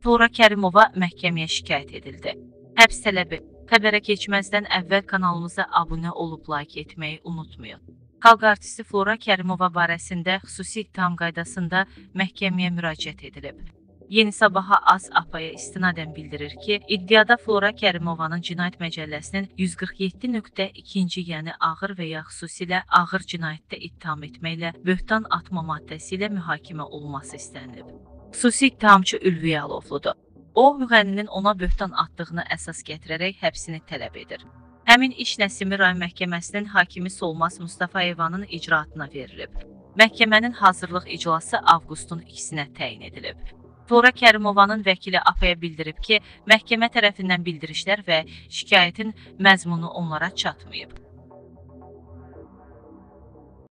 Flora Kərimova məhkəməyə şikayət edildi. Həbs tələbi. Xəbərə keçməzdən əvvəl kanalımıza abunə olub like etməyi unutmayın. Xalq artisti Flora Kərimova barəsində xüsusi ittiham qaydasında məhkəməyə müraciət edilib. Yeni Sabaha Az APA-ya istinadən bildirir ki, iddiada Flora Kərimovanın Cinayət Məcəlləsinin 147.2-ci, yəni ağır və ya xüsusilə ağır cinayətdə ittiham etməklə böhtan atma maddəsi ilə mühakimə olunması istənilib. Xüsusi ittihamçı Ülviyə Alovludur. O, müğənninin ona böhtan atdığını əsas gətirərək həbsini tələb edir. Həmin iş Nəsimi rayon məhkəməsinin hakimi Solmaz Mustafayevanın icraatına verilib. Məhkəmənin hazırlıq iclası avqustun 2-sinə təyin edilib. Flora Kərimovanın vəkili APA-ya bildirib ki, məhkəmə tərəfindən bildirişlər və şikayətin məzmunu onlara çatmayıb.